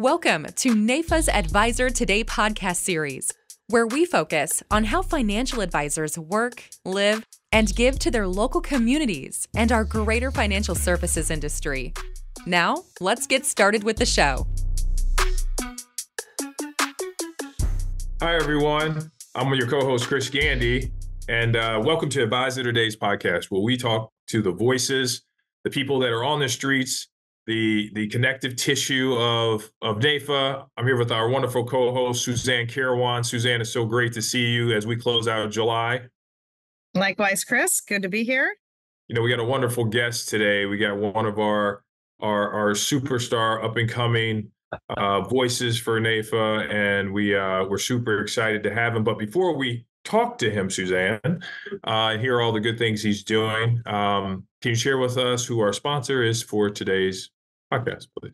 Welcome to NAIFA's Advisor Today podcast series, where we focus on how financial advisors work, live, and give to their local communities and our greater financial services industry. Now, let's get started with the show. Hi, everyone. I'm your co host, Chris Gandy, and uh, welcome to Advisor Today's podcast, where we talk to the voices, the people that are on the streets, the the connective tissue of of NAIFA. I'm here with our wonderful co-host Suzanne Carawan. Suzanne, it's so great to see you as we close out July. Likewise, Chris. Good to be here. You know, we got a wonderful guest today. We got one of our our our superstar up and coming uh, voices for NAIFA, and we uh, we're super excited to have him. But before we talk to him, Suzanne, uh, hear all the good things he's doing. Um, can you share with us who our sponsor is for today's podcast, please?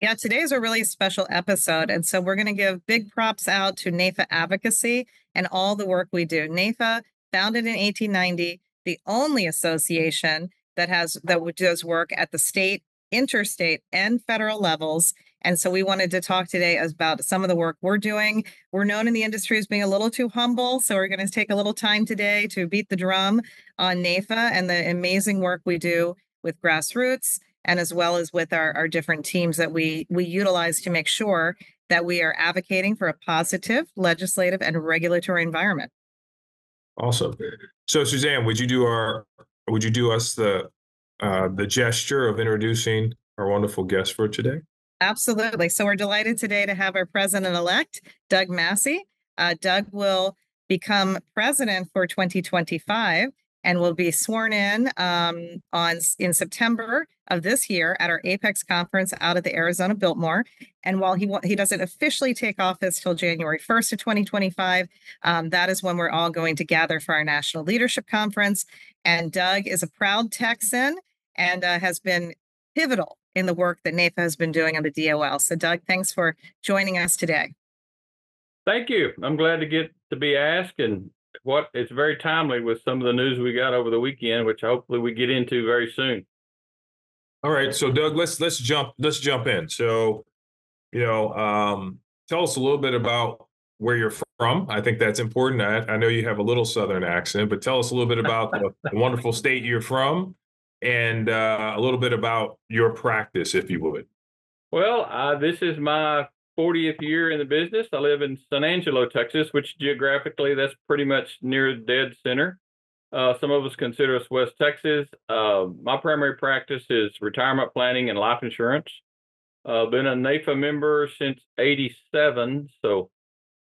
Yeah, today's a really special episode. And so we're going to give big props out to NAIFA Advocacy and all the work we do. NAIFA, founded in 1890, the only association that has that does work at the state, interstate, and federal levels. And so we wanted to talk today about some of the work we're doing. We're known in the industry as being a little too humble. So we're going to take a little time today to beat the drum on NAIFA and the amazing work we do with grassroots and as well as with our, our different teams that we we utilize to make sure that we are advocating for a positive legislative and regulatory environment. Awesome. So Suzanne, would you do our would you do us the uh, the gesture of introducing our wonderful guest for today? Absolutely. So we're delighted today to have our president elect, Doug Massey. Uh, Doug will become president for 2025 and will be sworn in um, on in September of this year at our Apex conference out at the Arizona Biltmore. And while he he doesn't officially take office till January 1st of 2025, um, that is when we're all going to gather for our national leadership conference. And Doug is a proud Texan and uh, has been pivotal in the work that NAIFA has been doing on the DOL. So, Doug, thanks for joining us today. Thank you. I'm glad to get to be asked and what it's very timely with some of the news we got over the weekend, which hopefully we get into very soon. All right, so Doug, let's let's jump let's jump in. So, you know, um, tell us a little bit about where you're from. I think that's important. I, I know you have a little Southern accent, but tell us a little bit about the, the wonderful state you're from, and uh, a little bit about your practice, if you would. Well, uh, this is my 40th year in the business. I live in San Angelo, Texas, which geographically that's pretty much near dead center. Uh, some of us consider us West Texas. Uh, my primary practice is retirement planning and life insurance. Uh, been a NAIFA member since 87, so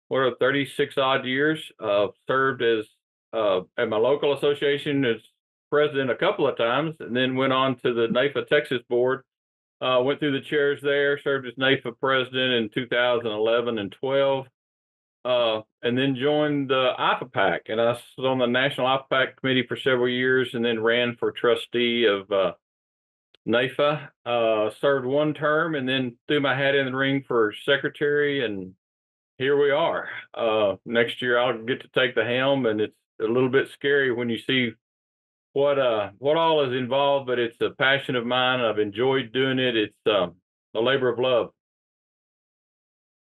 what are 36 odd years. Uh, served as uh, at my local association as president a couple of times, and then went on to the NAIFA Texas board uh, went through the chairs there, served as NAIFA president in 2011 and 12, uh, and then joined the IFAPAC. And I was on the National IFAPAC committee for several years and then ran for trustee of uh, NAIFA. Uh, served one term and then threw my hat in the ring for secretary. And here we are. Uh, next year, I'll get to take the helm, and it's a little bit scary when you see what uh what all is involved, but it's a passion of mine. I've enjoyed doing it. It's um, a labor of love.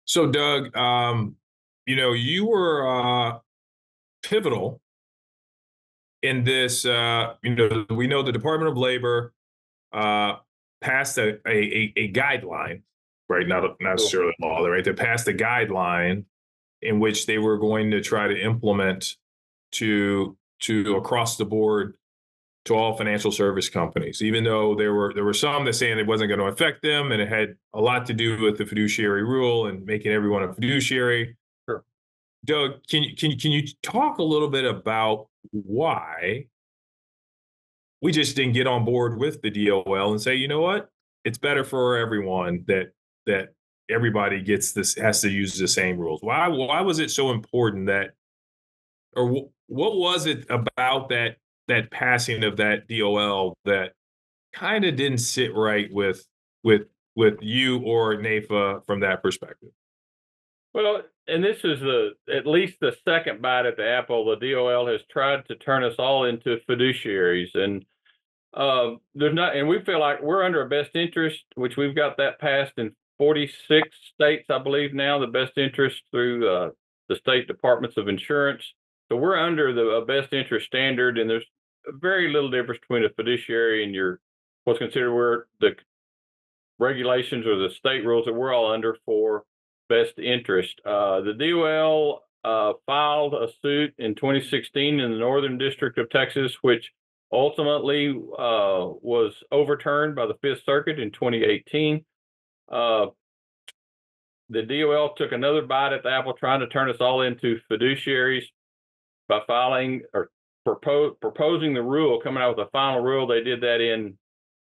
So, Doug, um, you know, you were uh, pivotal in this. Uh, you know, we know the Department of Labor uh, passed a, a, a guideline, right? Not not necessarily law, right? They passed a guideline in which they were going to try to implement to to across the board to all financial service companies, even though there were there were some that saying it wasn't going to affect them, and it had a lot to do with the fiduciary rule and making everyone a fiduciary. Sure. Doug, can you can you can you talk a little bit about why we just didn't get on board with the DOL and say, you know what, it's better for everyone that that everybody gets this has to use the same rules. Why why was it so important that, or what was it about that that passing of that DOL that kind of didn't sit right with with with you or NAIFA from that perspective? Well, and this is the at least the second bite at the apple. The DOL has tried to turn us all into fiduciaries, and uh, there's not, and we feel like we're under a best interest, which we've got that passed in 46 states, I believe now, the best interest through uh, the state departments of insurance. So we're under the uh, best interest standard, and there's very little difference between a fiduciary and your what's considered where the regulations or the state rules that we're all under for best interest. Uh, the DOL uh, filed a suit in 2016 in the Northern District of Texas, which ultimately uh, was overturned by the Fifth Circuit in 2018. Uh, the DOL took another bite at the apple, trying to turn us all into fiduciaries by filing or propose, proposing the rule, coming out with a final rule. They did that in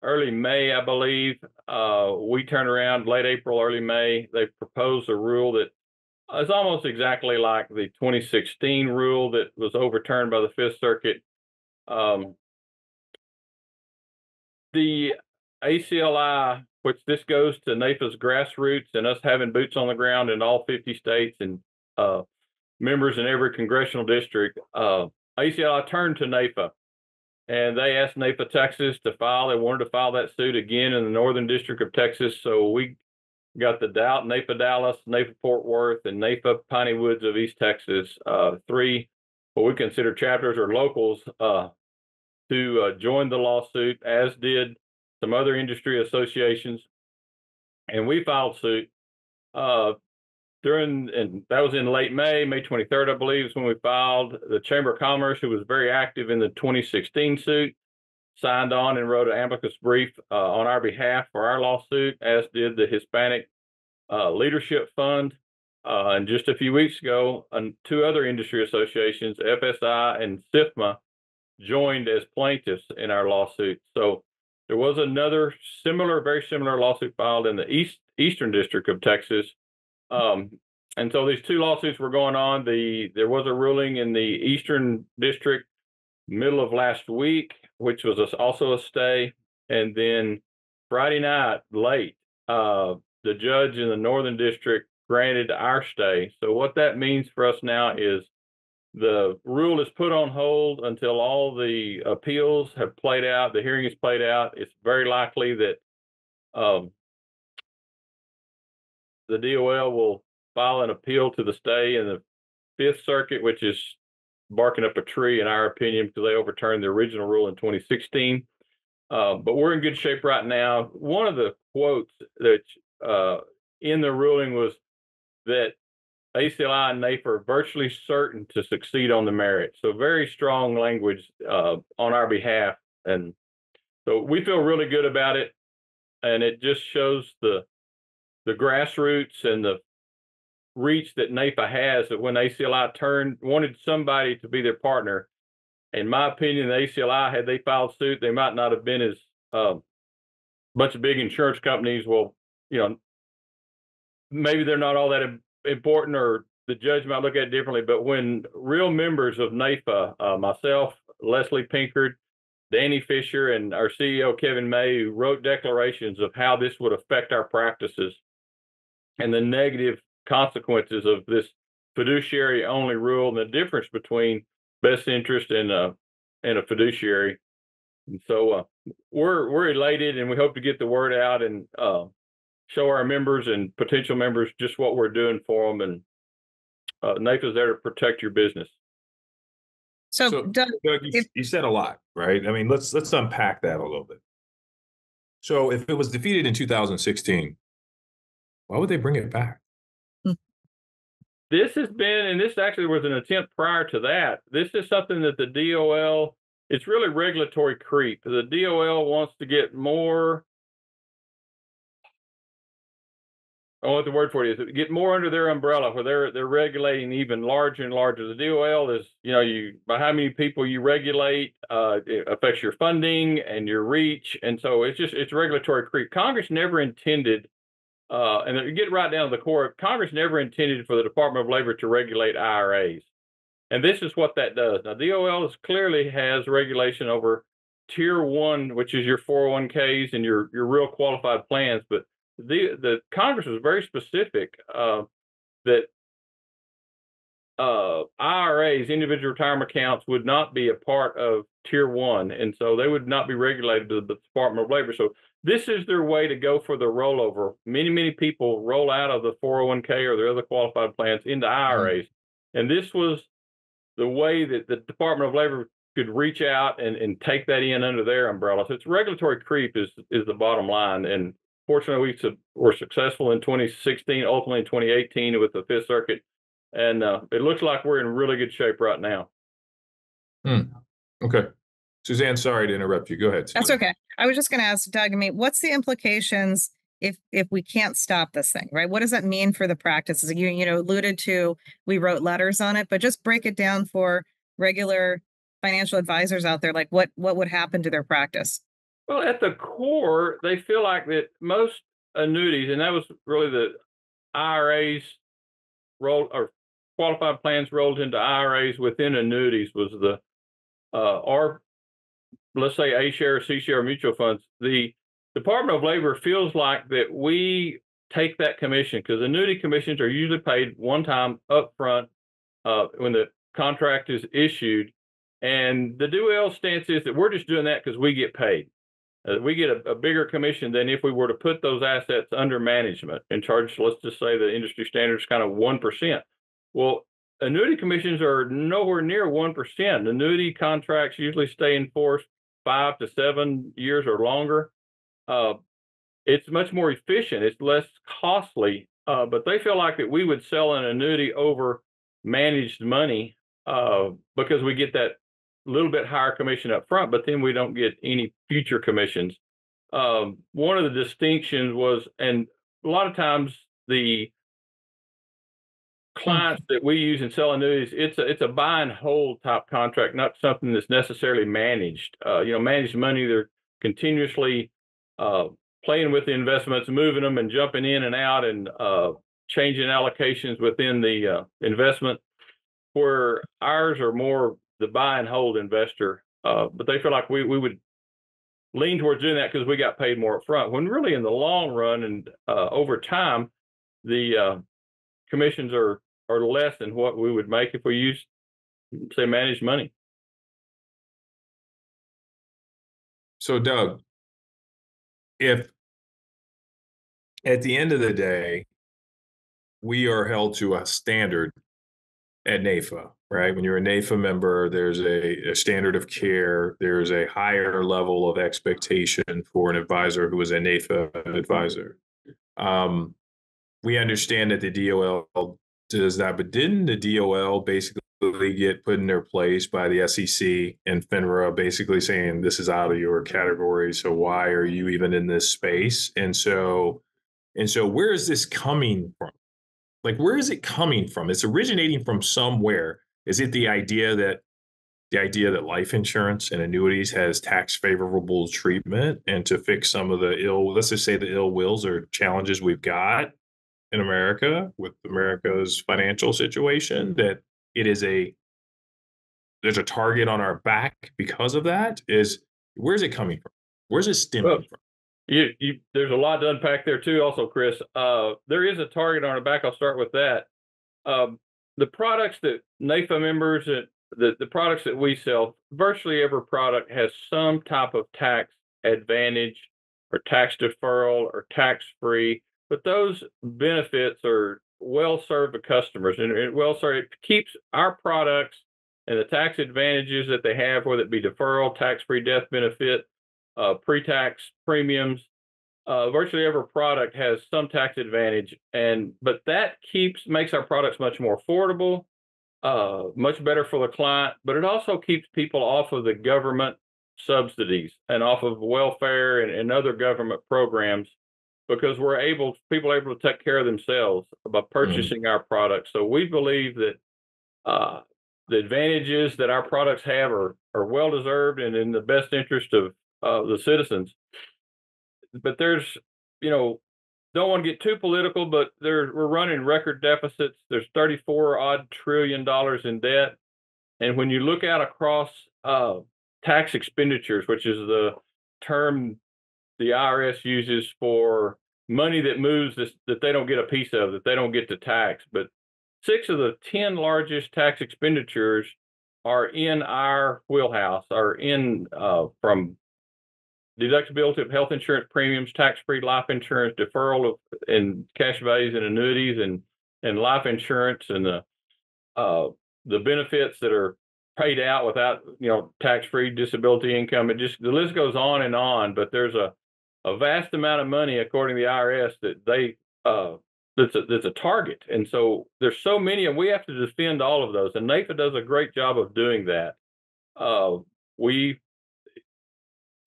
early May, I believe. Uh, we turned around late April, early May. They proposed a rule that is almost exactly like the 2016 rule that was overturned by the Fifth Circuit. Um, the ACLI, which this goes to NAIFA's grassroots and us having boots on the ground in all 50 states and uh, members in every congressional district, uh, ACLI turned to NAIFA and they asked NAIFA Texas to file. They wanted to file that suit again in the Northern District of Texas. So we got the Doubt, NAIFA Dallas, NAIFA Fort Worth, and NAIFA Piney Woods of East Texas, uh, three what we consider chapters or locals uh, to uh, join the lawsuit, as did some other industry associations. And we filed suit uh, during, and that was in late May, May 23rd, I believe, is when we filed. The Chamber of Commerce, who was very active in the 2016 suit, signed on and wrote an amicus brief uh, on our behalf for our lawsuit, as did the Hispanic uh, Leadership Fund. Uh, and just a few weeks ago, two other industry associations, FSI and SIFMA, joined as plaintiffs in our lawsuit. So there was another similar, very similar lawsuit filed in the East Eastern District of Texas um, and so these two lawsuits were going on. The there was a ruling in the Eastern District middle of last week, which was also a stay, and then Friday night late, uh, the judge in the Northern District granted our stay. So what that means for us now is the rule is put on hold until all the appeals have played out, the hearing is played out. It's very likely that um, the DOL will file an appeal to the stay in the Fifth Circuit, which is barking up a tree, in our opinion, because they overturned the original rule in 2016. Uh, but we're in good shape right now. One of the quotes that uh, in the ruling was that ACLI and NAIFA are virtually certain to succeed on the merits. So very strong language uh, on our behalf, and so we feel really good about it. And it just shows the the grassroots and the reach that NAIFA has that when ACLI turned wanted somebody to be their partner. In my opinion, the ACLI had they filed suit, they might not have been as um, bunch of big insurance companies. Well, you know, maybe they're not all that important, or the judge might look at it differently. But when real members of NAIFA, uh, myself, Leslie Pinkard, Danny Fisher, and our CEO Kevin Mayeux, who wrote declarations of how this would affect our practices and the negative consequences of this fiduciary only rule and the difference between best interest and a and a fiduciary. And so uh, we're we're elated and we hope to get the word out and uh, show our members and potential members just what we're doing for them. And uh, NAIFA's there to protect your business. So, so Doug, Doug you, if, you said a lot, right? I mean, let's let's unpack that a little bit. So, if it was defeated in 2016, why would they bring it back? Hmm. This has been, and this actually was an attempt prior to that. This is something that the DOL, it's really regulatory creep. The DOL wants to get more I what the word for it is get more under their umbrella where they're they're regulating even larger and larger. The DOL is, you know, you by how many people you regulate, uh, it affects your funding and your reach, and so it's just it's regulatory creep. Congress never intended uh, and to get right down to the core, Congress never intended for the Department of Labor to regulate IRAs. And this is what that does. Now, DOL clearly has regulation over tier one, which is your 401ks and your, your real qualified plans. But the, the Congress was very specific uh, that uh, IRAs, individual retirement accounts, would not be a part of tier one. And so they would not be regulated to the Department of Labor. So this is their way to go for the rollover. Many, many people roll out of the 401k or their other qualified plans into IRAs. And this was the way that the Department of Labor could reach out and, and take that in under their umbrella. So it's regulatory creep is is the bottom line. And fortunately, we su- were successful in 2016, ultimately in 2018 with the Fifth Circuit, and uh, it looks like we're in really good shape right now. Okay. Suzanne, sorry to interrupt you. Go ahead. That's okay. I was just going to ask Doug, I mean, what's the implications if if we can't stop this thing, right? What does that mean for the practices? You you know alluded to we wrote letters on it, but just break it down for regular financial advisors out there. Like what what would happen to their practice? Well, at the core, they feel like that most annuities, and that was really the IRAs rolled or qualified plans rolled into IRAs within annuities was the uh, or let's say A share, C share mutual funds. The Department of Labor feels like that we take that commission because annuity commissions are usually paid one time upfront uh, when the contract is issued. And the dual stance is that we're just doing that because we get paid. Uh, we get a, a bigger commission than if we were to put those assets under management and charge, let's just say the industry standard is kind of 1%. Well, annuity commissions are nowhere near 1%. Annuity contracts usually stay in force five to seven years or longer. Uh, it's much more efficient. It's less costly. Uh, but they feel like that we would sell an annuity over managed money uh, because we get that little bit higher commission up front, but then we don't get any future commissions. Um, one of the distinctions was, and a lot of times the clients that we use in selling annuities, it's a it's a buy and hold type contract, not something that's necessarily managed. Uh, you know, managed money, they're continuously uh, playing with the investments, moving them and jumping in and out and uh, changing allocations within the uh, investment. Where ours are more the buy and hold investor, uh, but they feel like we we would lean towards doing that because we got paid more up front. When really in the long run and uh, over time, the commissions are are less than what we would make if we use say managed money. So, Doug, if at the end of the day, we are held to a standard at NAIFA, right? When you're a NAIFA member, there's a, a standard of care, there's a higher level of expectation for an advisor who is a NAIFA advisor. Um, we understand that the DOL does that, but didn't the DOL basically get put in their place by the SEC and FINRA basically saying this is out of your category, so why are you even in this space? And so and so where is this coming from? Like where is it coming from? It's originating from somewhere. Is it the idea that the idea that life insurance and annuities has tax favorable treatment and to fix some of the ill let's just say the ill wills or challenges we've got in America with America's financial situation that it is a there's a target on our back because of that is where's it coming from where's it stemming Well, from You, you, there's a lot to unpack there too. Also, Chris, uh, there is a target on our back. I'll start with that. Um, the products that NAIFA members, that the, the products that we sell, virtually every product has some type of tax advantage or tax deferral or tax free. But those benefits are well served to customers and it well served. It keeps our products and the tax advantages that they have, whether it be deferral, tax free death benefit, uh, pre-tax premiums. Uh, virtually every product has some tax advantage, and but that keeps makes our products much more affordable, uh, much better for the client. But it also keeps people off of the government subsidies and off of welfare and, and other government programs because we're able people are able to take care of themselves by purchasing our products. So we believe that uh, the advantages that our products have are are well deserved and in the best interest of uh, the citizens. But there's, you know, don't want to get too political, but there we're running record deficits. There's 34 odd trillion dollars in debt, and when you look out across uh, tax expenditures, which is the term the IRS uses for money that moves this, that they don't get a piece of, that they don't get to tax, but six of the 10 largest tax expenditures are in our wheelhouse, are in uh, from deductibility of health insurance premiums, tax-free life insurance, deferral of and cash values and annuities and and life insurance and the uh the benefits that are paid out without you know tax-free disability income. It just the list goes on and on. But there's a a vast amount of money according to the IRS that they uh that's a that's a target. And so there's so many and we have to defend all of those. And NAIFA does a great job of doing that. Uh we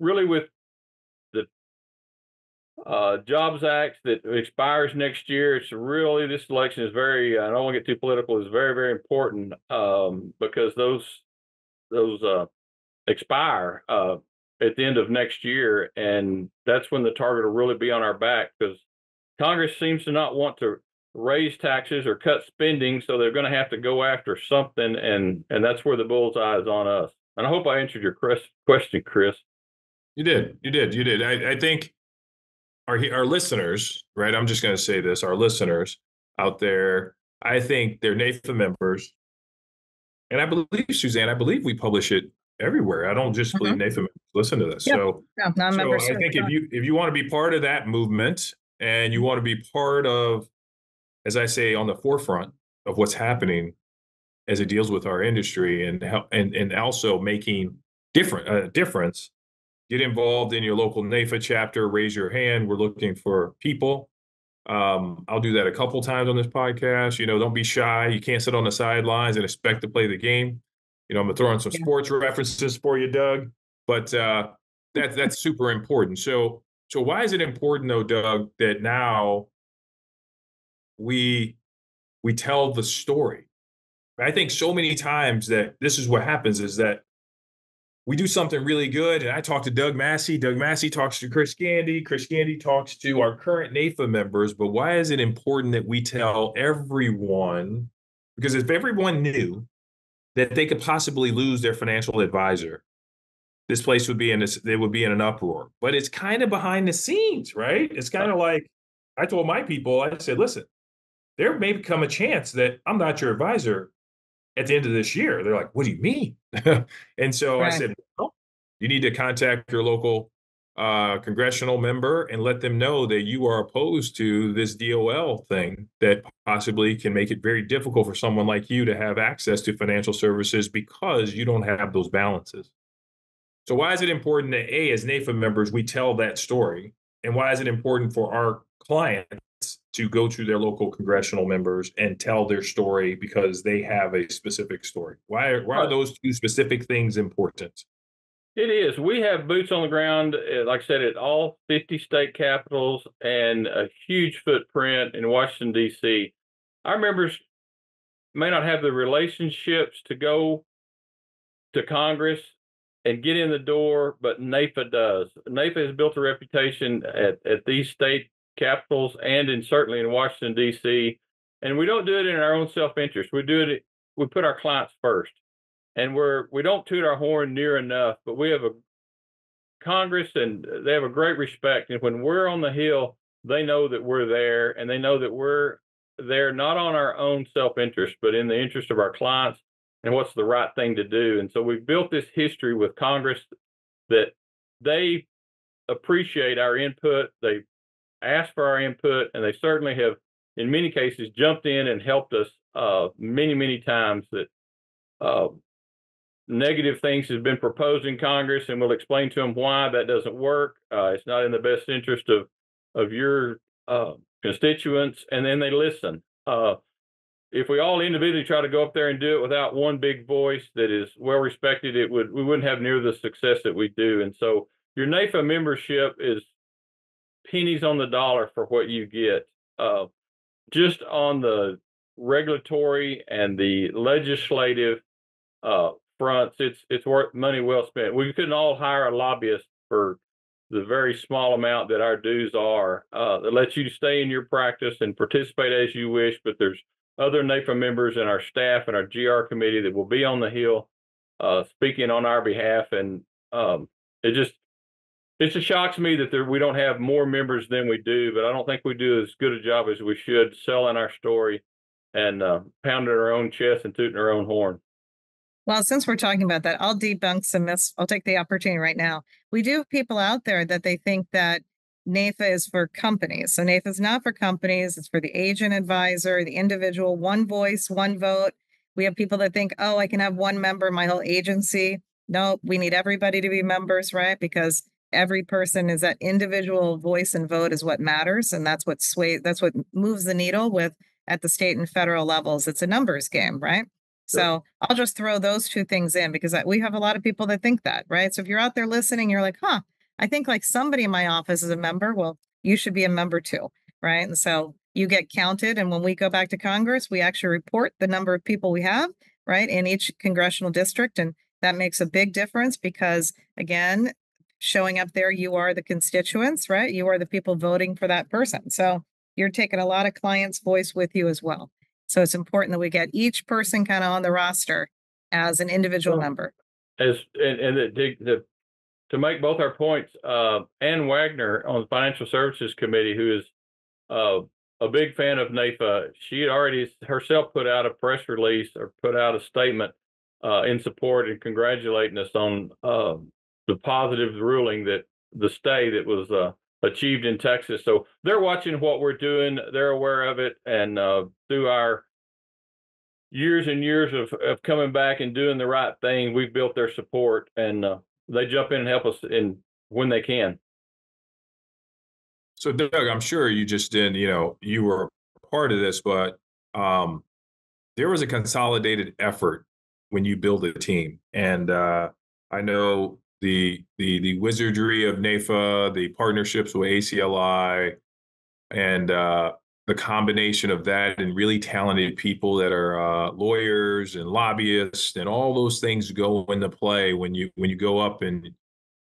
really with the uh, Jobs Act that expires next year. It's really this election is very. I don't want to get too political. Is very very important um, because those those uh, expire uh, at the end of next year, and that's when the target will really be on our back because Congress seems to not want to raise taxes or cut spending, so they're going to have to go after something, and and that's where the bullseye is on us. And I hope I answered your question, Chris. You did. You did. You did. I, I think our our listeners, right? I'm just going to say this: our listeners out there, I think they're NAIFA members, and I believe Suzanne. I believe we publish it everywhere. I don't just believe mm-hmm. Members listen to this. Yep. So, yeah, so I think if you if you want to be part of that movement and you want to be part of, as I say, on the forefront of what's happening as it deals with our industry and and and also making different a uh, difference get involved in your local NAIFA chapter, raise your hand. We're looking for people. Um, I'll do that a couple times on this podcast. You know, don't be shy. You can't sit on the sidelines and expect to play the game. You know, I'm gonna throw in some yeah. sports references for you, Doug. But uh, that that's super important. So so why is it important though, Doug, that now we we tell the story? I think so many times that this is what happens is that we do something really good. And I talk to Doug Massey. Doug Massey talks to Chris Gandy. Chris Gandy talks to our current NAIFA members. But why is it important that we tell everyone? Because if everyone knew that they could possibly lose their financial advisor, this place would be in this, they would be in an uproar. But it's kind of behind the scenes, right? It's kind of like I told my people, I said, listen, there may become a chance that I'm not your advisor at the end of this year. They're like, what do you mean? and so right. I said, well, you need to contact your local uh, congressional member and let them know that you are opposed to this DOL thing that possibly can make it very difficult for someone like you to have access to financial services because you don't have those balances. So, why is it important that A, as NAIFA members, we tell that story? And why is it important for our clients to go to their local congressional members and tell their story because they have a specific story. Why, why are those two specific things important? It is. We have boots on the ground, eh, like I said, at all 50 state capitals and a huge footprint in Washington, D.C. Our members may not have the relationships to go to Congress and get in the door, but NAIFA does. NAIFA has built a reputation at, at these state capitals and in certainly in Washington D.C. And we don't do it in our own self-interest. We do it. We put our clients first, and we're we don't toot our horn near enough. But we have a Congress, and they have a great respect. And when we're on the hill, they know that we're there, and they know that we're there not on our own self-interest, but in the interest of our clients and what's the right thing to do. And so we've built this history with Congress that they appreciate our input. They ask for our input, and they certainly have, in many cases, jumped in and helped us uh, many, many times that uh, negative things has been proposed in Congress, and we'll explain to them why that doesn't work. Uh, it's not in the best interest of of your uh, constituents, and then they listen. Uh, if we all individually try to go up there and do it without one big voice that is well respected, it would we wouldn't have near the success that we do. And so your NAIFA membership is pennies on the dollar for what you get. Uh, just on the regulatory and the legislative uh, fronts, it's it's worth money well spent. We couldn't all hire a lobbyist for the very small amount that our dues are. Uh, that lets you stay in your practice and participate as you wish. But there's other NAIFA members and our staff and our GR committee that will be on the Hill uh, speaking on our behalf, and um, it just it just shocks me that there, we don't have more members than we do, but I don't think we do as good a job as we should selling our story and uh, pounding our own chest and tooting our own horn. Well, since we're talking about that, I'll debunk some myths. I'll take the opportunity right now. We do have people out there that they think that NAIFA is for companies. So NAIFA is not for companies. It's for the agent advisor, the individual, one voice, one vote. We have people that think, oh, I can have one member my whole agency. No, we need everybody to be members, right? Because every person is that individual voice and vote is what matters. And that's what sway, that's what moves the needle with at the state and federal levels. It's a numbers game, right? So I'll just throw those two things in because we have a lot of people that think that, right? So if you're out there listening, you're like, huh, I think like somebody in my office is a member. Well, you should be a member too, right? And so you get counted. And when we go back to Congress, we actually report the number of people we have, right, in each congressional district. And that makes a big difference because, again, showing up there, you are the constituents, right? You are the people voting for that person. So you're taking a lot of clients' voice with you as well. So it's important that we get each person kind of on the roster as an individual Well, member. As and, and the, the, the to make both our points, uh, Ann Wagner on the Financial Services Committee, who is uh, a big fan of NAIFA, she had already herself put out a press release or put out a statement uh, in support and congratulating us on uh, the positive ruling that the stay that was uh, achieved in Texas. So they're watching what we're doing, they're aware of it, and uh, through our years and years of, of coming back and doing the right thing, we've built their support and uh, they jump in and help us in when they can. So Doug, I'm sure you just didn't, you know, you were part of this, but um, there was a consolidated effort when you build a team. And uh, I know the the the wizardry of NAIFA, the partnerships with ACLI, and uh, the combination of that and really talented people that are uh, lawyers and lobbyists and all those things go into play when you when you go up and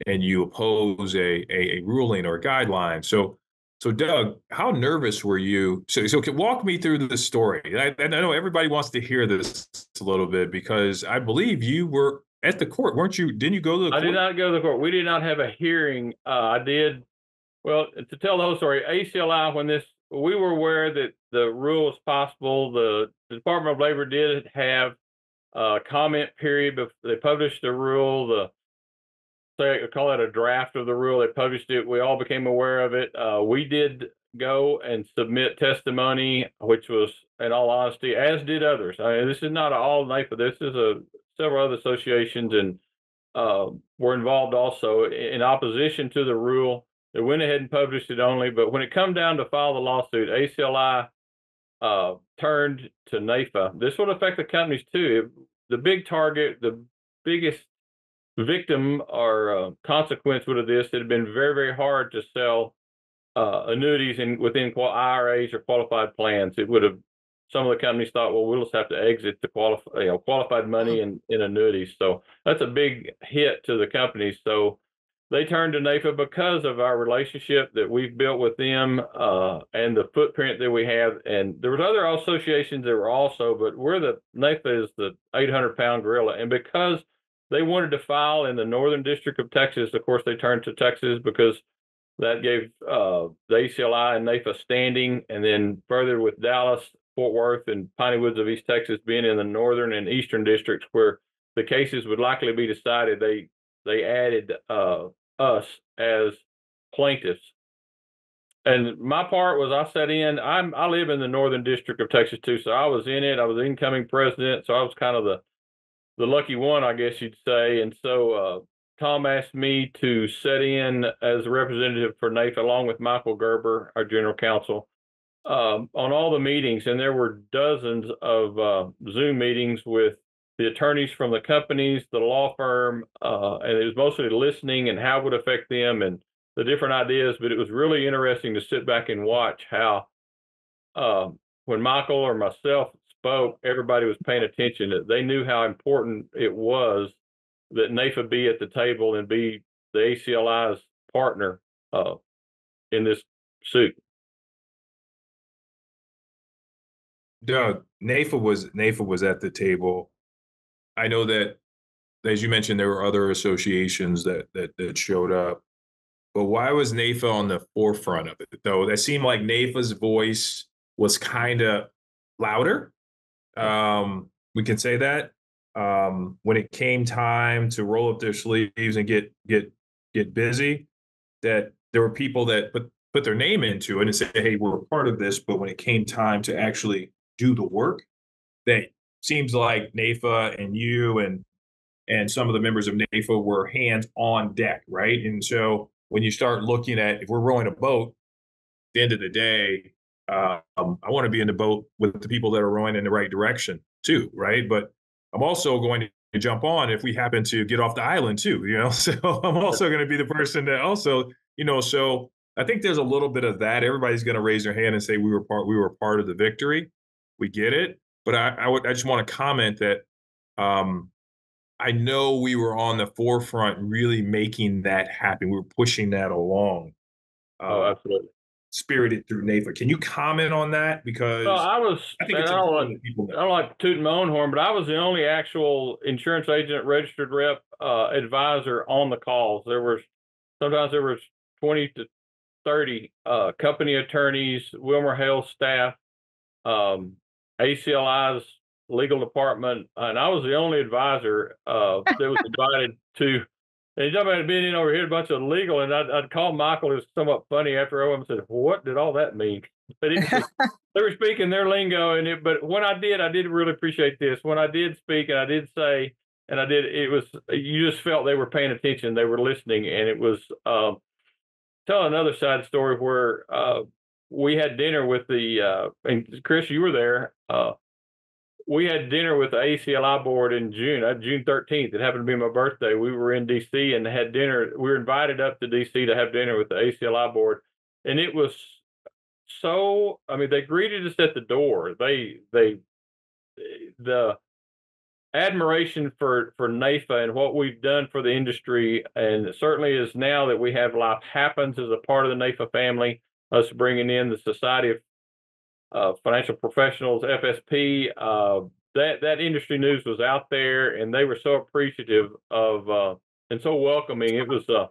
and you oppose a a, a ruling or a guideline. So so Doug, how nervous were you? So so walk me through the story. I, I know everybody wants to hear this a little bit because I believe you were at the court, weren't you? Didn't you go to the I did not go to the court. We did not have a hearing. Uh, I did. Well, to tell the whole story, ACLI, when this, we were aware that the rule was possible. The, the Department of Labor did have a comment period, Before they published the rule. The say call it a draft of the rule. They published it. We all became aware of it. Uh, we did go and submit testimony, which was, in all honesty, as did others. I mean, this is not all NAIFA. This is a several other associations and uh, were involved also in opposition to the rule. They went ahead and published it only, but when it come down to file the lawsuit, ACLI uh, turned to NAIFA. This would affect the companies too. The big target, the biggest victim or uh, consequence would of this, it had been very, very hard to sell uh, annuities in within IRAs or qualified plans. It would have some of the companies thought, well, we'll just have to exit the qualify, you know, qualified money in, in annuities. So that's a big hit to the companies. So they turned to NAIFA because of our relationship that we've built with them uh, and the footprint that we have. And there was other associations that were also, but we're the NAIFA is the 800 pound gorilla. And because they wanted to file in the Northern District of Texas, of course, they turned to Texas because that gave uh, the ACLI and NAIFA standing. And then further with Dallas, Fort Worth and Piney Woods of East Texas being in the northern and eastern districts where the cases would likely be decided, they they added uh, us as plaintiffs. And my part was I sat in. I'm I live in the northern district of Texas too, so I was in it. I was incoming president, so I was kind of the the lucky one, I guess you'd say. And so uh, Tom asked me to sit in as a representative for NAIFA along with Michael Gerber, our general counsel um, on all the meetings, and there were dozens of uh, Zoom meetings with the attorneys from the companies, the law firm, uh, and it was mostly listening and how it would affect them and the different ideas. But it was really interesting to sit back and watch how, uh, when Michael or myself spoke, everybody was paying attention. That they knew how important it was that NAIFA be at the table and be the ACLI's partner uh, in this suit. Doug, NAIFA was NAIFA was at the table. I know that, as you mentioned, there were other associations that that that showed up. But why was NAIFA on the forefront of it? Though that seemed like NAIFA's voice was kind of louder. Um, we can say that. um, when it came time to roll up their sleeves and get get get busy, that there were people that put put their name into it and say, "Hey, we're a part of this," but when it came time to actually do the work, that seems like NAIFA and you and and some of the members of NAIFA were hands on deck, right? And so when you start looking at if we're rowing a boat, at the end of the day, um, I want to be in the boat with the people that are rowing in the right direction too, right? But I'm also going to jump on if we happen to get off the island too, you know. So I'm also going to be the person that also, you know, so I think there's a little bit of that. Everybody's going to raise their hand and say we were part we were part of the victory. We get it, but I I, just want to comment that um, I know we were on the forefront, really making that happen. We were pushing that along. oh, Uh, absolutely. spirited through NAIFA. Can you comment on that? Because Well, I was. I think it's I don't like, people I don't like tooting my own horn, but I was the only actual insurance agent, registered rep, uh, advisor on the calls. There was sometimes there was twenty to thirty uh, company attorneys, Wilmer Hale staff, um, ACLI's legal department, and I was the only advisor uh, that was invited to. And talking about being in over here, a bunch of legal, and I'd, I'd call Michael. It was somewhat funny after and said, "What did all that mean?" But it, they were speaking their lingo, and it. But when I did, I did really appreciate this. When I did speak, and I did say, and I did, it was you just felt they were paying attention, they were listening, and it was. Um, tell another side story where uh, we had dinner with the uh, and Chris, you were there. Uh, we had dinner with the ACLI board in June, uh, June 13th. It happened to be my birthday. We were in DC and had dinner. We were invited up to DC to have dinner with the ACLI board, and it was so. I mean, they greeted us at the door. They they the admiration for for NAIFA and what we've done for the industry, and certainly is now that we have Life Happens as a part of the NAIFA family. Us bringing in the Society of uh, Financial Professionals (FSP). Uh, that that industry news was out there, and they were so appreciative of uh, and so welcoming. It was uh,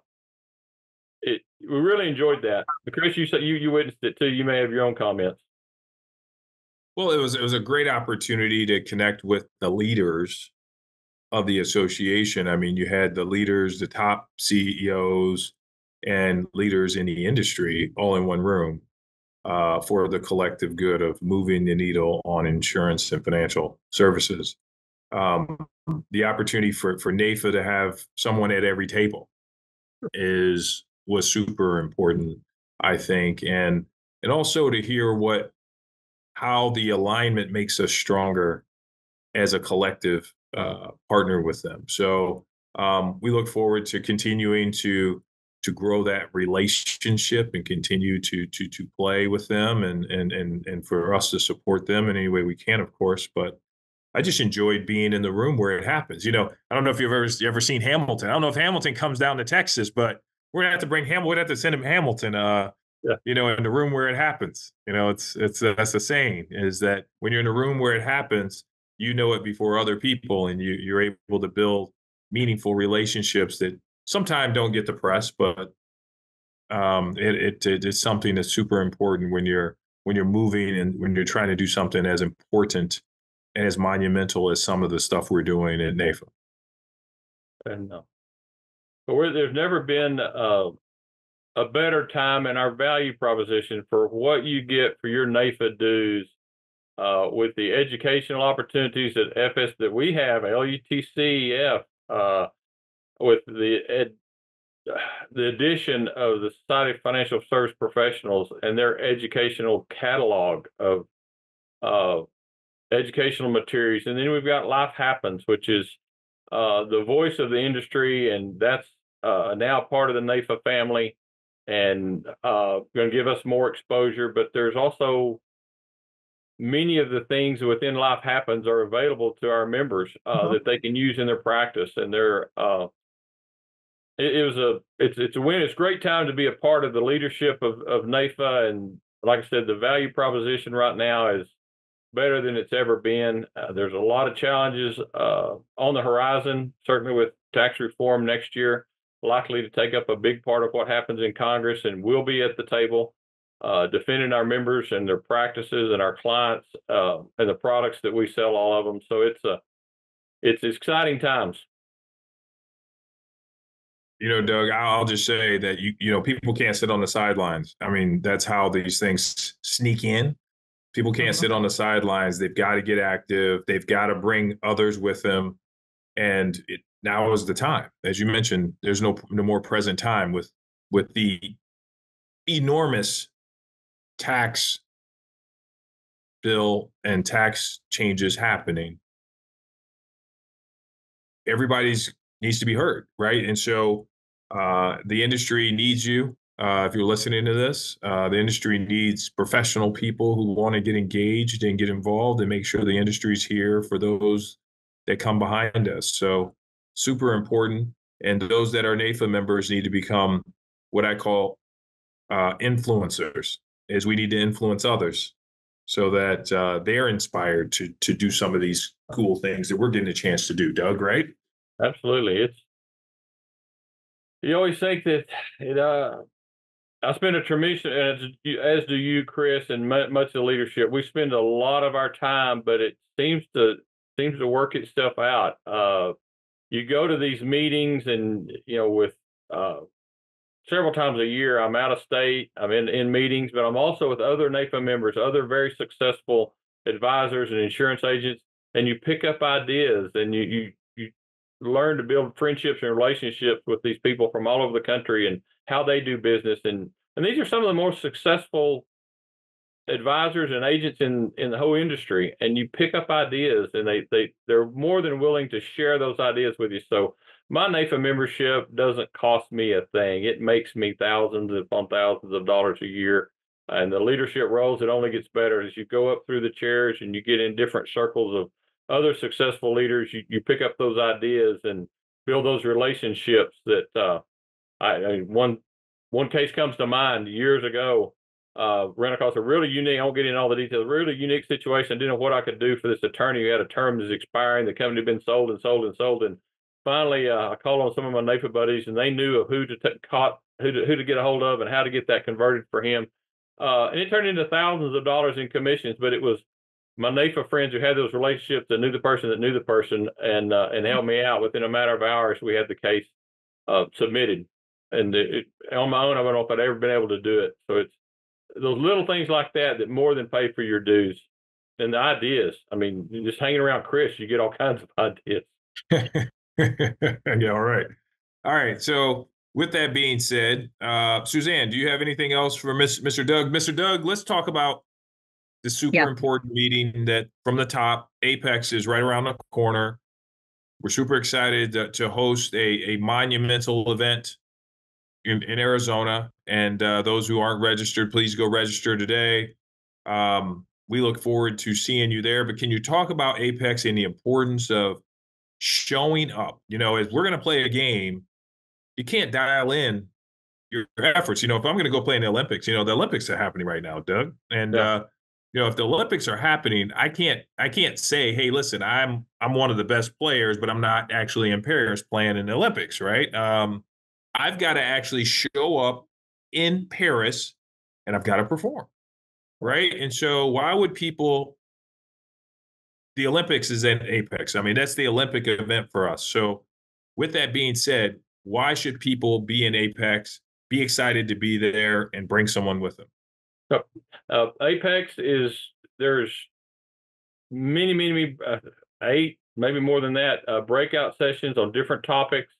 it we really enjoyed that. Chris, you said you you witnessed it too. You may have your own comments. Well, it was it was a great opportunity to connect with the leaders of the association. I mean, you had the leaders, the top CEOs, and leaders in the industry all in one room uh, for the collective good of moving the needle on insurance and financial services. Um, the opportunity for for NAIFA to have someone at every table is was super important, I think, and and also to hear what how the alignment makes us stronger as a collective uh, partner with them. So um, we look forward to continuing to to grow that relationship and continue to to to play with them and and and and for us to support them in any way we can, of course. But I just enjoyed being in the room where it happens. You know, I don't know if you've ever you ever seen Hamilton. I don't know if Hamilton comes down to Texas, but we're gonna have to bring Hamilton. We're gonna have to send him Hamilton. Uh, Yeah. you know, in the room where it happens. You know, it's it's uh, that's the saying is that when you're in a room where it happens, you know it before other people, and you you're able to build meaningful relationships that sometimes don't get the press, but um, it, it it is something that's super important when you're when you're moving and when you're trying to do something as important and as monumental as some of the stuff we're doing at NAIFA. And uh, but there's never been uh, a better time in our value proposition for what you get for your NAIFA dues uh, with the educational opportunities at FS that we have, LUTCF, uh, with the ed, the addition of the Society of Financial Service Professionals and their educational catalog of uh, educational materials. And then we've got Life Happens, which is uh, the voice of the industry, and that's uh, now part of the NAIFA family and uh, going to give us more exposure. But there's also many of the things within Life Happens are available to our members uh, Mhm. that they can use in their practice, and they're. Uh, it, it was a it's it's a win. It's a great time to be a part of the leadership of of NAIFA, and like I said, the value proposition right now is better than it's ever been. Uh, there's a lot of challenges uh, on the horizon, certainly with tax reform next year, likely to take up a big part of what happens in Congress, and we'll be at the table uh, defending our members and their practices and our clients uh, and the products that we sell, all of them. So it's a it's exciting times. You know, Doug, I'll just say that you you know people can't sit on the sidelines. I mean, that's how these things sneak in. People can't mm-hmm. sit on the sidelines. They've got to get active. They've got to bring others with them. And it, now is the time. As you mentioned, there's no no more present time with with the enormous tax bill and tax changes happening. Everybody's needs to be heard, right? And so uh, the industry needs you. Uh, if you're listening to this, uh, the industry needs professional people who want to get engaged and get involved and make sure the industry's here for those that come behind us. So, super important. And those that are NAIFA members need to become what I call uh, influencers, is we need to influence others so that uh, they're inspired to to do some of these cool things that we're getting a chance to do. Doug, right? Absolutely. It's you always think that it uh I spend a tremendous, as, as do you, Chris, and much of the leadership. We spend a lot of our time, but it seems to seems to work itself out. Uh, you go to these meetings, and you know, with uh, several times a year, I'm out of state. I'm in in meetings, but I'm also with other NAIFA members, other very successful advisors and insurance agents, and you pick up ideas, and you you learn to build friendships and relationships with these people from all over the country, and how they do business. And and these are some of the most successful advisors and agents in in the whole industry. And you pick up ideas and they they they're more than willing to share those ideas with you. So my NAIFA membership doesn't cost me a thing. It makes me thousands upon thousands of dollars a year. And the leadership roles it only gets better as you go up through the chairs and you get in different circles of other successful leaders you, you pick up those ideas and build those relationships that uh, I, I one one case comes to mind years ago. Uh, ran across a really unique. I won't get into all the details. Really unique situation. Didn't know what I could do for this attorney who had a term that's expiring. The company had been sold and sold and sold. And finally, uh, I called on some of my NAIFA buddies, and they knew of who to t- caught, who to who to get a hold of, and how to get that converted for him. Uh, and it turned into thousands of dollars in commissions. But it was my NAIFA friends who had those relationships that knew the person that knew the person, and uh, and helped me out. Within a matter of hours, we had the case uh, submitted and it, on my own, I don't know if I'd ever been able to do it. So it's those little things like that that more than pay for your dues. And the ideas, I mean, just hanging around Chris, you get all kinds of ideas. yeah, all right. All right. So with that being said, uh, Suzanne, do you have anything else for Mr. Doug? Mr. Doug, let's talk about the super yeah. important meeting that from the top, Apex is right around the corner. We're super excited to, to host a, a monumental event in, in Arizona. And uh, those who aren't registered, please go register today. Um, we look forward to seeing you there. But can you talk about Apex and the importance of showing up? You know, as we're going to play a game, you can't dial in your efforts. You know, if I'm going to go play in the Olympics, you know, the Olympics are happening right now, Doug. And, yeah. uh, you know, if the Olympics are happening, I can't, I can't say, hey, listen, I'm, I'm one of the best players, but I'm not actually in Paris playing in the Olympics, right? Um, I've got to actually show up in Paris and I've got to perform. Right. And so, why would people? The Olympics is an Apex. I mean, that's the Olympic event for us. So, with that being said, why should people be in Apex, be excited to be there, and bring someone with them? So, uh, Apex is there's many, many, uh, eight, maybe more than that, uh, breakout sessions on different topics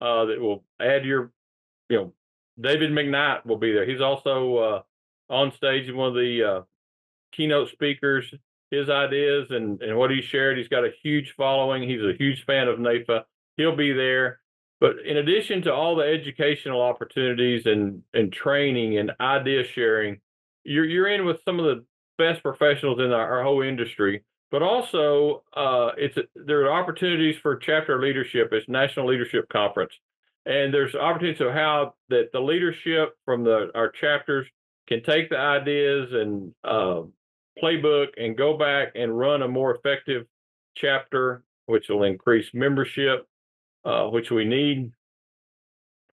uh, that will add your, you know, David McKnight will be there. He's also uh, on stage in one of the uh, keynote speakers. His ideas and and what he shared. He's got a huge following. He's a huge fan of NAIFA. He'll be there. But in addition to all the educational opportunities and and training and idea sharing, you're you're in with some of the best professionals in our, our whole industry but also uh, it's there are opportunities for chapter leadership. It's National Leadership Conference, and there's opportunities of how that the leadership from the our chapters can take the ideas and uh, playbook and go back and run a more effective chapter, which will increase membership, uh, which we need.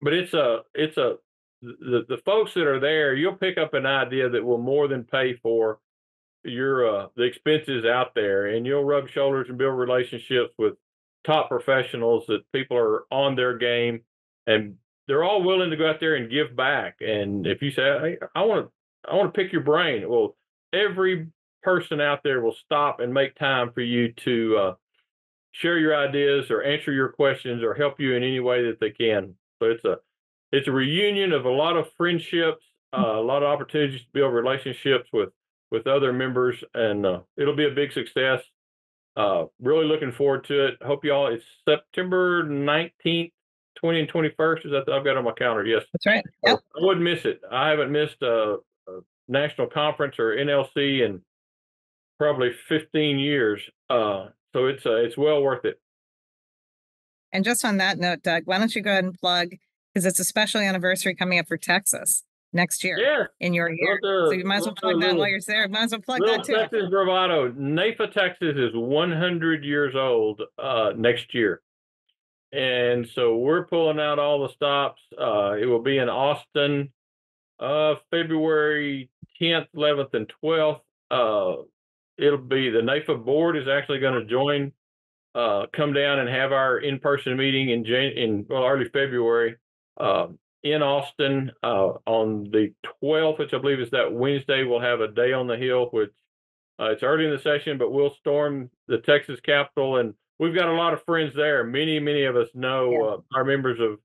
But it's a it's a the, the folks that are there, you'll pick up an idea that will more than pay for your uh the expenses out there and you'll rub shoulders and build relationships with top professionals that people are on their game and they're all willing to go out there and give back. And if you say, hey, I want to, I want to pick your brain. Well, every person out there will stop and make time for you to uh, share your ideas or answer your questions or help you in any way that they can. So it's a, it's a reunion of a lot of friendships, uh, a lot of opportunities to build relationships with with other members, and uh, it'll be a big success. Uh, really looking forward to it. Hope y'all. It's September nineteenth, twenty and twenty first. Is that I've got on my calendar? Yes, That's right. Yep. I wouldn't miss it. I haven't missed a, a national conference or NLC in probably fifteen years. Uh, so it's uh, it's well worth it. And just on that note, Doug, why don't you go ahead and plug because it's a special anniversary coming up for Texas next year Yeah. in your year. So you might as well plug that little- while you're there. Might as well plug that too. Texas bravado. NAIFA, Texas is 100 years old uh, next year. And so we're pulling out all the stops. Uh, it will be in Austin uh, February 10th, 11th, and 12th. Uh, it'll be the NAIFA board is actually going to join, uh, come down and have our in person meeting in, Jan- in well, early February. Uh, in Austin uh, on the 12th, which I believe is that Wednesday. We'll have a day on the hill, which uh, it's early in the session, but we'll storm the Texas Capitol, and we've got a lot of friends there. Many, many of us know Yeah. uh, our members of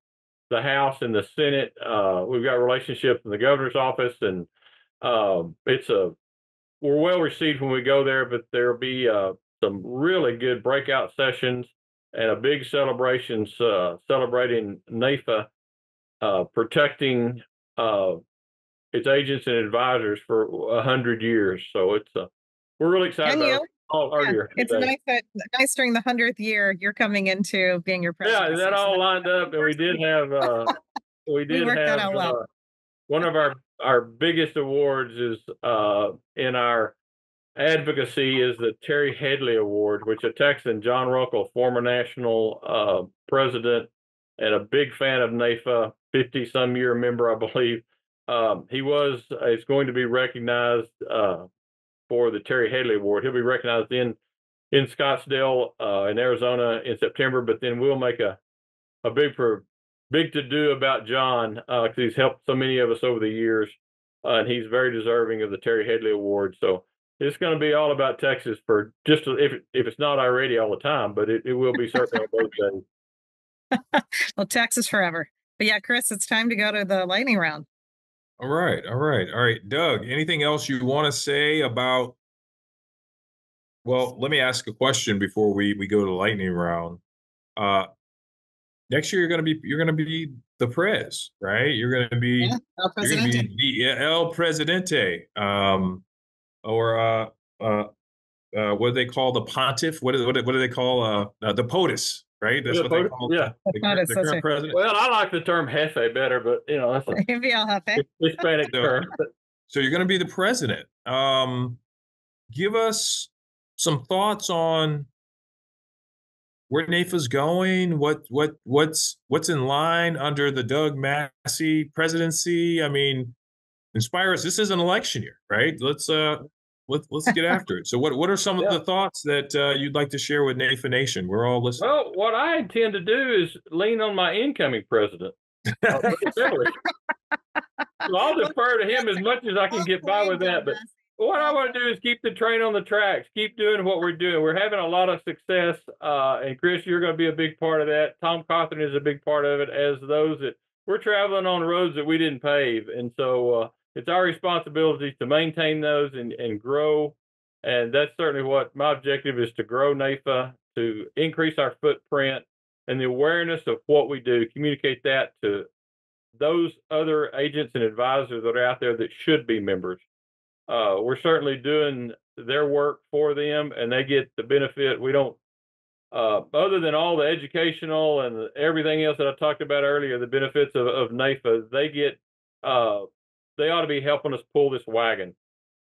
the House and the Senate. Uh, we've got relationships in the governor's office, and um, it's a we're well received when we go there. But there'll be uh, some really good breakout sessions and a big celebrations uh, celebrating NAIFA uh, protecting uh, its agents and advisors for a hundred years. So it's uh, we're really excited about you. all Yeah, earlier. It's today. nice that nice during the hundredth year you're coming into being your president. Yeah, that all lined up, and we did have uh, we did worked have that out well. uh, one of our our biggest awards is uh, in our advocacy is the Terry Headley Award, which a Texan, John Ruckle, former national uh, president and a big fan of NAIFA, 50 some year member, I believe. Um, he was, uh, is going to be recognized uh, for the Terry Headley Award. He'll be recognized in in Scottsdale uh, in Arizona in September, but then we'll make a a big for big to do about John because he's helped so many of us over the years, uh, and he's very deserving of the Terry Headley Award. So it's going to be all about Texas for just if if it's not already all the time, but it, it will be certainly on those days. Well, Texas forever. But yeah, Chris, it's time to go to the lightning round. All right, all right, all right. Doug, anything else you want to say about? Well, let me ask a question before we we go to the lightning round. Uh, next year you're gonna be you're gonna be the prez, right? You're gonna be Yeah, El you're gonna Presidente. be the El Presidente, um, or uh, uh, uh, what do they call the pontiff? What do what do, what do they call uh, uh the POTUS? Right, that's The what they POTUS, call yeah. the, POTUS, the current right. president. Well, I like the term jefe better, but you know that's a Maybe I'll have. Hispanic So- term. So you're going to be the president. Um, give us some thoughts on where NAIFA's going. What what what's what's in line under the Doug Massey presidency? I mean, inspire us. This is an election year, right? Let's uh let's let's get after it. So what what are some of the thoughts that uh, you'd like to share with NAIFA Nation? We're all listening. Well, what I intend to do is lean on my incoming president. Bernie Sanders. so I'll defer to him as much as I can get by with that. But what I want to do is keep the train on the tracks, keep doing what we're doing. We're having a lot of success, uh, and Chris, you're going to be a big part of that. Tom Cawthorn is a big part of it, as those that we're traveling on roads that we didn't pave, and so uh, it's our responsibility to maintain those and, and grow. And that's certainly what my objective is to grow NAIFA, to increase our footprint and the awareness of what we do, communicate that to those other agents and advisors that are out there that should be members. Uh, we're certainly doing their work for them and they get the benefit. We don't, uh, other than all the educational and everything else that I talked about earlier, the benefits of, of NAIFA, they get, uh, they ought to be helping us pull this wagon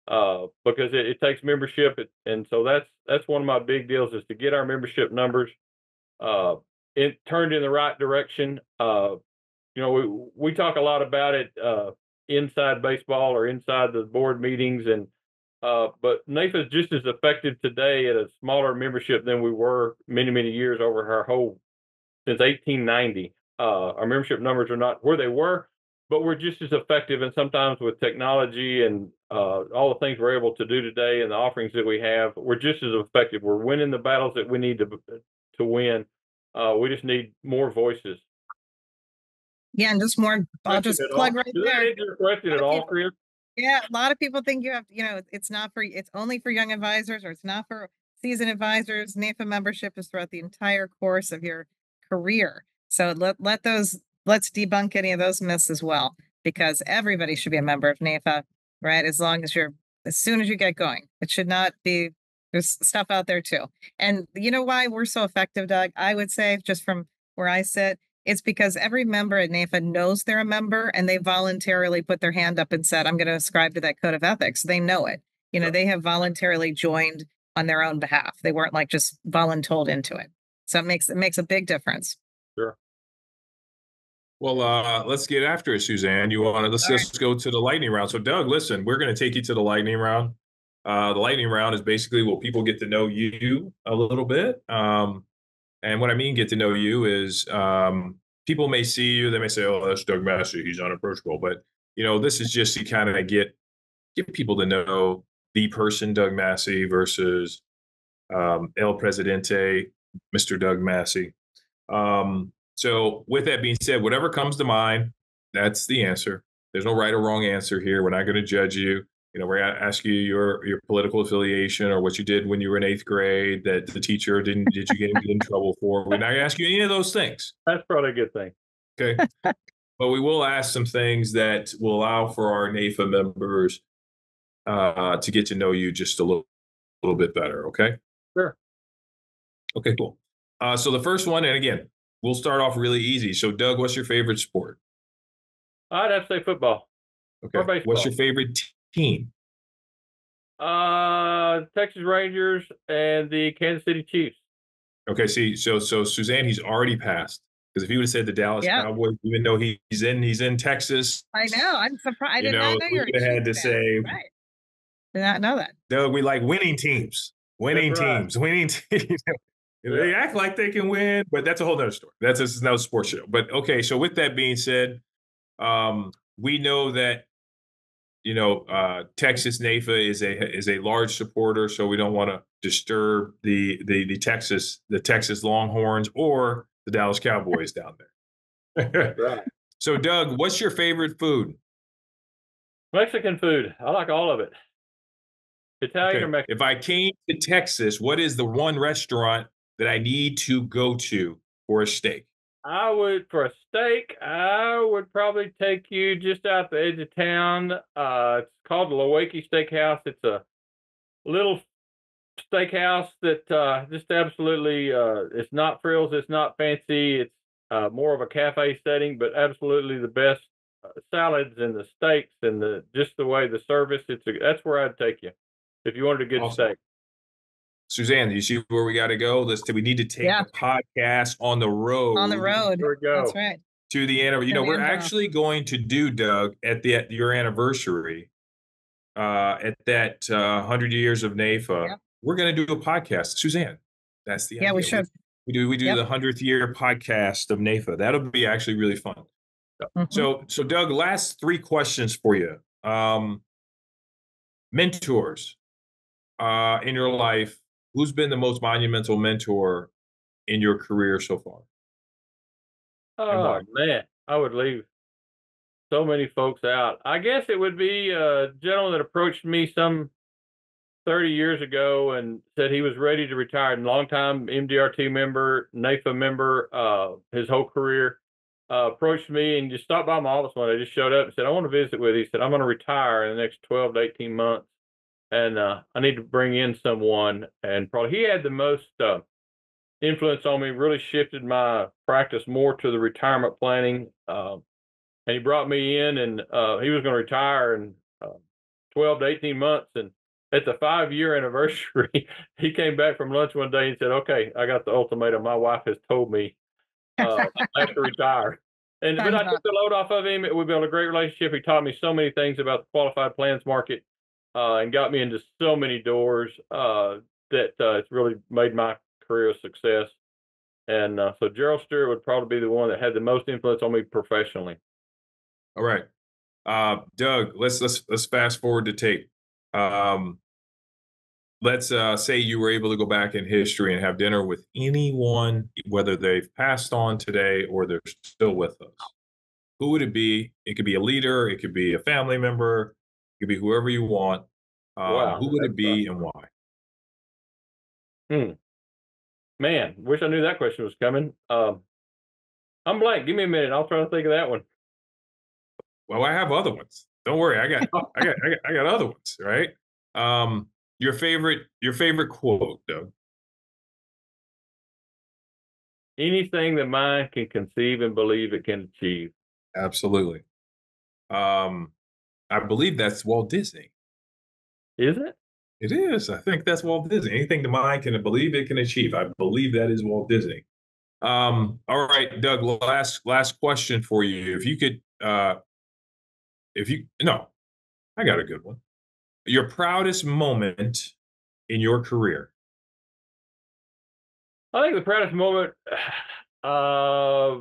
uh, because it, it takes membership. It, and so that's, that's one of my big deals is to get our membership numbers, uh, turned in the right direction. Uh, you know, we we talk a lot about it uh, inside baseball or inside the board meetings, and Uh, but NAIFA is just as effective today at a smaller membership than we were many, many years over our whole since 1890. Uh, our membership numbers are not where they were, but we're just as effective. And sometimes with technology and uh, all the things we're able to do today and the offerings that we have, we're just as effective. We're winning the battles that we need to to win. Uh, we just need more voices. Yeah, and just more. I'll just plug right Do there. your question at all, Chris? Yeah, a lot of people think you have, you know, it's not for, it's only for young advisors or it's not for seasoned advisors. NAIFA membership is throughout the entire course of your career. So let let those let's debunk any of those myths as well, because everybody should be a member of NAIFA, right? As long as you're as soon as you get going. It should not be there's stuff out there too. And you know why we're so effective, Doug? I would say just from where I sit, it's because every member at NAIFA knows they're a member and they voluntarily put their hand up and said, I'm going to ascribe to that code of ethics. They know it. You know, Sure. they have voluntarily joined on their own behalf. They weren't like just voluntold into it. So it makes it makes a big difference. Well, uh, let's get after it, Suzanne. You want to let's All right. go to the lightning round. So, Doug, listen, we're going to take you to the lightning round. Uh, the lightning round is basically where people get to know you a little bit. Um, and what I mean, get to know you is um, people may see you, they may say, "Oh, that's Doug Massey. He's unapproachable." But you know, this is just to kind of get get people to know the person, Doug Massey, versus um, El Presidente, Mr. Doug Massey. Um, so, with that being said, whatever comes to mind, that's the answer. There's no right or wrong answer here. We're not going to judge you. You know, we're going to ask you your your political affiliation or what you did when you were in eighth grade that the teacher didn't did you get in trouble for. We're not going to ask you any of those things. That's probably a good thing. Okay. but we will ask some things that will allow for our NAIFA members uh, to get to know you just a little, little bit better. Okay. Sure. Okay, cool. Uh, so the first one, and again, we'll start off really easy. So, Doug, what's your favorite sport? I'd have to say football. Okay. Or What's your favorite t- team? Uh, Texas Rangers and the Kansas City Chiefs. Okay. See, so so Suzanne, he's already passed. Because if he would have said the Dallas Yeah. Cowboys, even though he's in he's in Texas, I know. I'm surprised. I You did know, not know we you were would've had to fan. say- Right. Did not know that. Doug, we like winning teams. Winning That's right. teams. Winning teams. They act like they can win, but that's a whole nother story. That's just another sports show. But okay, so with that being said, um, we know that you know uh, Texas NAIFA is a is a large supporter, so we don't want to disturb the the the Texas the Texas Longhorns or the Dallas Cowboys down there. Right. so, Doug, what's your favorite food? Mexican food. I like all of it. Italian Okay, or Mexican. If I came to Texas, what is the one restaurant that I need to go to for a steak? I would for a steak. I would probably take you just out the edge of town. Uh, it's called the Lowakey Steakhouse. It's a little steakhouse that uh, just absolutely. Uh, it's not frills. It's not fancy. It's uh, more of a cafe setting, but absolutely the best uh, salads and the steaks and the just the way the service. It's a, that's where I'd take you if you wanted a good Awesome. steak. Suzanne, you see where we got to go? Let's. We need to take Yeah. the podcast on the road. On the road. There we go. That's right. to the anniversary. You know, we're actually going to do Doug at the at your anniversary, uh, at that uh, hundred years of NAIFA. Yep. We're going to do a podcast, Suzanne. That's the Yeah, we should. We do we do Yep. the hundredth year podcast of NAIFA. That'll be actually really fun. Mhm. So so Doug, last three questions for you. Um, mentors uh, in your life. Who's been the most monumental mentor in your career so far? Oh man, I would leave so many folks out. I guess it would be a gentleman that approached me some 30 years ago and said he was ready to retire. And longtime MDRT member, NAIFA member, uh, his whole career. Uh, approached me and just stopped by my office one day. Just showed up and said, "I want to visit with you." He said, "I'm going to retire in the next 12 to 18 months, and uh, I need to bring in someone." And probably he had the most uh, influence on me. Really shifted my practice more to the retirement planning. Um, and he brought me in, and uh, he was going to retire in uh, 12 to 18 months. And at the five year anniversary, he came back from lunch one day and said, "Okay, I got the ultimatum. My wife has told me uh, I have to retire." And but I took the load off of him. It we built a great relationship. He taught me so many things about the qualified plans market. Uh, and got me into so many doors uh, that uh, it's really made my career a success. And uh, so Gerald Stewart would probably be the one that had the most influence on me professionally. All right, uh, Doug. Let's let's let's fast forward to tape. Um, let's uh, say you were able to go back in history and have dinner with anyone, whether they've passed on today or they're still with us. Who would it be? It could be a leader. It could be a family member. It could be whoever you want. Um, Wow, who would it be and why? Hmm. Man, wish I knew that question was coming. Um, I'm blank. Give me a minute. I'll try to think of that one. Well, I have other ones. Don't worry, I got, I got, I got, I got other ones. Right? Um, your favorite, your favorite quote, Doug. Anything that mind can conceive and believe it can achieve. Absolutely. Um, I believe that's Walt Disney. Is it? It is. I think that's Walt Disney. Anything the mind can believe it can achieve. I believe that is Walt Disney. Um, all right, Doug, last last question for you. If you could uh if you no, I got a good one. Your proudest moment in your career. I think the proudest moment, uh,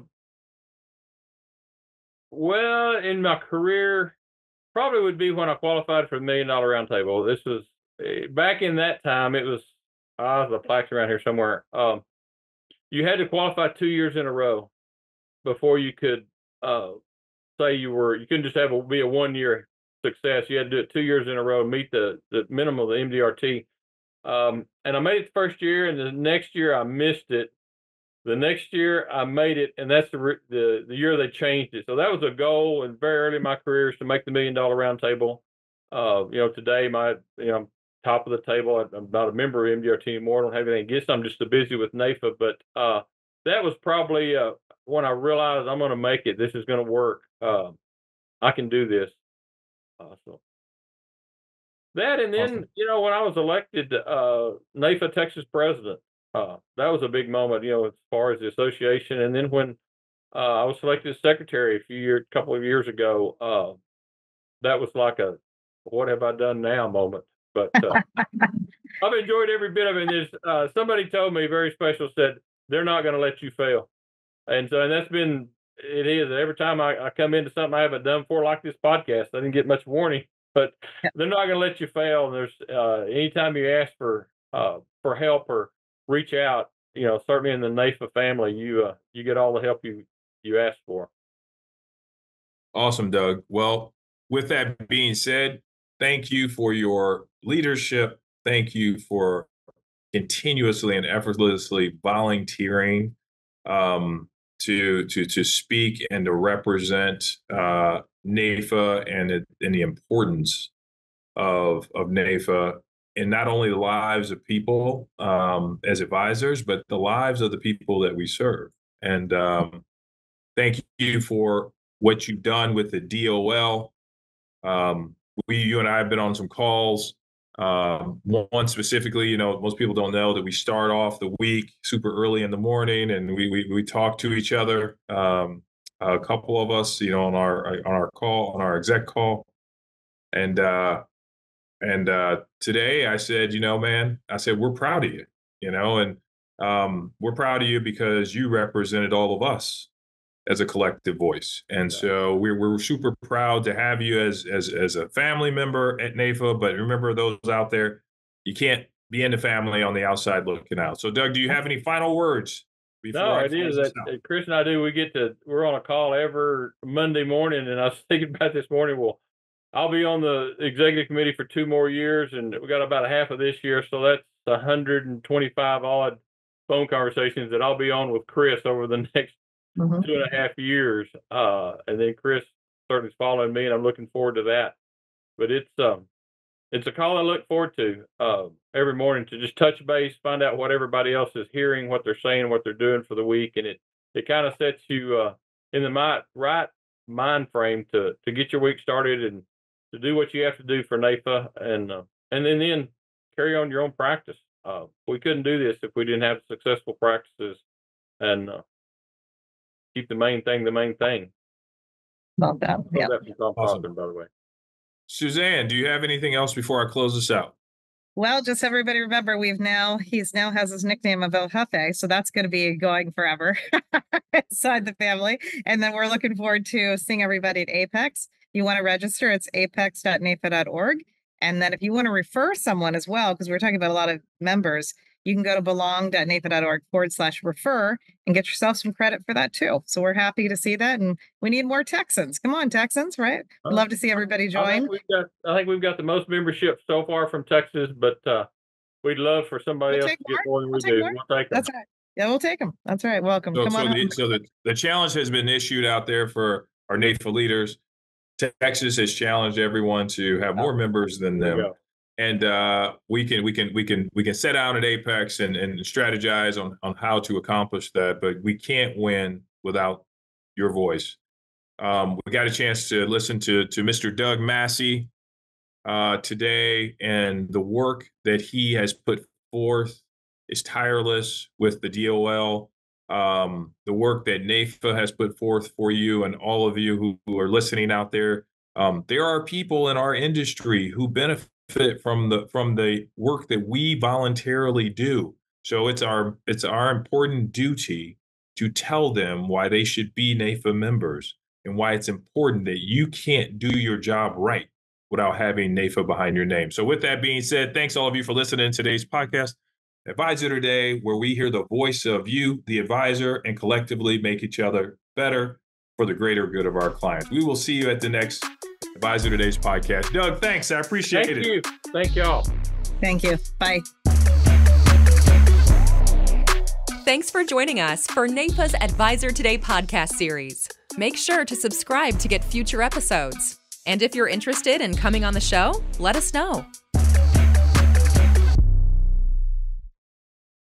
well, in my career, probably would be when I qualified for the Million Dollar Roundtable. This was eh, back in that time. It was ah, the plaques around here somewhere. Um, you had to qualify two years in a row before you could uh, say you were. You couldn't just have a, be a one year success. You had to do it two years in a row, meet the the minimum of the MDRT. Um, and I made it the first year, and the next year I missed it. The next year I made it, and that's the re- the the year they changed it. So that was a goal, and very early in my career is to make the million dollar roundtable. Uh, you know, today my you know I'm top of the table. I- I'm not a member of MDRT anymore. I don't have anything against. I'm just too busy with NAIFA. But uh, that was probably uh, when I realized I'm going to make it. This is going to work. Uh, I can do this. Uh, so that, and then Awesome. you know when I was elected uh, NAIFA Texas president, uh, that was a big moment. You know, as far as the association, and then when uh, I was selected as secretary a few years, couple of years ago, uh, that was like a "what have I done now" moment. But uh, I've enjoyed every bit of it. And there's, uh, somebody told me very special said they're not going to let you fail, and so and that's been it is every time I, I come into something I haven't done before, like this podcast. I didn't get much warning, but they're not going to let you fail. And there's uh, anytime you ask for uh, for help or reach out, you know, certainly in the NAIFA family, you uh, you get all the help you you ask for. Awesome, Doug. Well, with that being said, thank you for your leadership. Thank you for continuously and effortlessly volunteering um, to to to speak and to represent uh, NAIFA and and the importance of of NAIFA in not only the lives of people um, as advisors, but the lives of the people that we serve. And um, thank you for what you've done with the DOL. Um, we, you and I have been on some calls. Um, one specifically, you know, most people don't know that we start off the week super early in the morning, and we we, we talk to each other. Um, a couple of us, you know, on our on our call, on our exec call, and uh, and uh, today I said, you know, man, I said we're proud of you, you know, and um, we're proud of you because you represented all of us as a collective voice. And Yeah. so we're we're super proud to have you as as as a family member at NAIFA. But remember those out there, you can't be in the family on the outside looking out. So Doug, do you have any final words? No, I it is that uh, Chris and I do. We get to we're on a call every Monday morning, and I was thinking about this morning. Well, I'll be on the executive committee for two more years, and we got about a half of this year, so that's 125 odd phone conversations that I'll be on with Chris over the next Mhm. two and a half years. Uh, and then Chris certainly is following me, and I'm looking forward to that. But it's um, it's a call I look forward to uh, every morning to just touch base, find out what everybody else is hearing, what they're saying, what they're doing for the week, and it it kind of sets you uh, in the mi- right mind frame to to get your week started and to do what you have to do for NAIFA, and uh, and then then carry on your own practice. Uh, we couldn't do this if we didn't have successful practices and uh, keep the main thing the main thing. Love that. Love Yeah. that from Tom Awesome. Cochran, by the way. Suzanne, do you have anything else before I close this out? Well, just everybody remember we've now he's now has his nickname of El Jefe, so that's going to be going forever inside the family. And then we're looking forward to seeing everybody at Apex. You want to register? It's apex.naifa.org. And then if you want to refer someone as well, because we're talking about a lot of members, you can go to belong.naifa.org forward slash refer and get yourself some credit for that too. So we're happy to see that. And we need more Texans. Come on, Texans, right? We'd love to see everybody I join. think we've got, I think we've got the most membership so far from Texas, but, uh, we'd love for somebody We'll else to take get more. more than we We'll take do. We'll take them. That's right. Yeah, we'll take them. That's right. Welcome. So, Come so, on. the, so the, the challenge has been issued out there for our NAIFA leaders. Texas has challenged everyone to have more members than them. and uh, we can we can we can we can set out at apex and, and strategize on on how to accomplish that but we can't win without your voice. Um, we got a chance to listen to to mr doug massey uh, today and the work that he has put forth is tireless with the dol um, the work that NAIFA has put forth for you and all of you who, who are listening out there um, there are people in our industry who benefit from the from the work that we voluntarily do. So it's our it's our important duty to tell them why they should be NAIFA members and why it's important that you can't do your job right without having NAIFA behind your name. So with that being said, thanks all of you for listening to today's podcast. Advisor Today, where we hear the voice of you, the advisor, and collectively make each other better for the greater good of our clients. We will see you at the next Advisor Today's podcast. Doug, thanks. I appreciate Thank it. you. Thank y'all. Thank you. Bye. Thanks for joining us for NAIFA's Advisor Today podcast series. Make sure to subscribe to get future episodes. And if you're interested in coming on the show, let us know.